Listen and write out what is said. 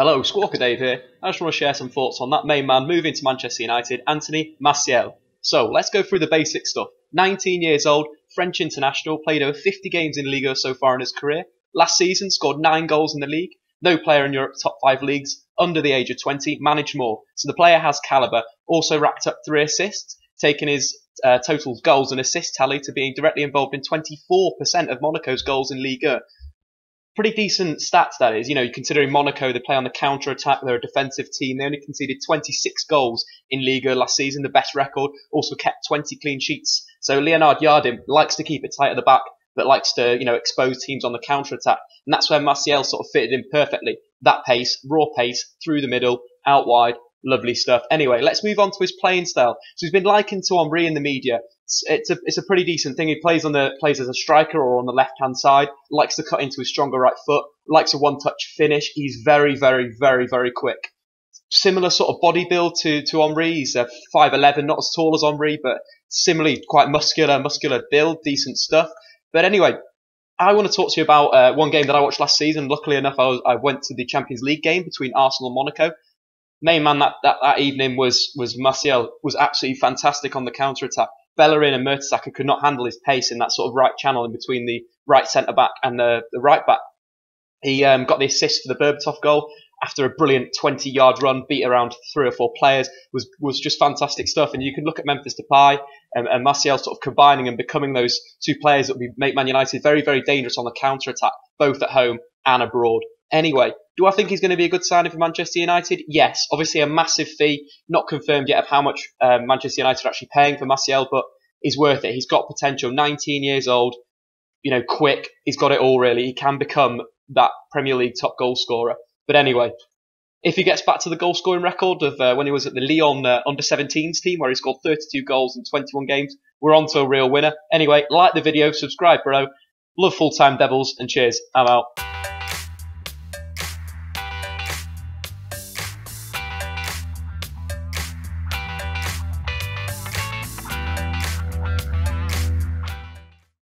Hello, Squawka Dave here. I just want to share some thoughts on that main man moving to Manchester United, Anthony Martial. So, let's go through the basic stuff. 19 years old, French international, played over 50 games in Liga so far in his career. Last season, scored 9 goals in the league. No player in Europe's top 5 leagues under the age of 20 managed more. So the player has calibre. Also racked up 3 assists, taking his uh, total goals and assist tally to being directly involved in 24% of Monaco's goals in Liga pretty decent stats, that is. You know, considering Monaco, they play on the counter attack, they're a defensive team. They only conceded 26 goals in Liga last season, the best record. Also kept 20 clean sheets. So Leonardo Jardim likes to keep it tight at the back, but likes to, you know, expose teams on the counter attack. And that's where Martial sort of fitted in perfectly. That pace, raw pace, through the middle, out wide, lovely stuff. Anyway, let's move on to his playing style. So he's been likened to Henry in the media it's a it's a pretty decent thing. He plays on the plays as a striker or on the left hand side. Likes to cut into his stronger right foot. Likes a one touch finish. He's very very very very quick. Similar sort of body build to to Henry. He's a five eleven, not as tall as Henry, but similarly quite muscular, muscular build, decent stuff. But anyway, I want to talk to you about uh, one game that I watched last season. Luckily enough, I, was, I went to the Champions League game between Arsenal and Monaco. Main man that, that, that evening was was Martial. Was absolutely fantastic on the counter attack Bellerin and Mertesacker could not handle his pace in that sort of right channel in between the right centre back and the, the right back. He um, got the assist for the Berbatov goal after a brilliant 20 yard run, beat around three or four players, was was just fantastic stuff. And you can look at Memphis Depay and, and Martial sort of combining and becoming those two players that would make Man United very, very dangerous on the counter attack, both at home and abroad. Anyway, do I think he's going to be a good signing for Manchester United? Yes. Obviously, a massive fee, not confirmed yet of how much um, Manchester United are actually paying for Martial, but he's worth it. He's got potential. 19 years old, you know, quick. He's got it all really. He can become that Premier League top goal scorer. But anyway, if he gets back to the goal scoring record of uh, when he was at the Lyon uh, under 17s team, where he scored 32 goals in 21 games, we're on to a real winner. Anyway, like the video, subscribe, bro. Love full time Devils, and cheers. I'm out.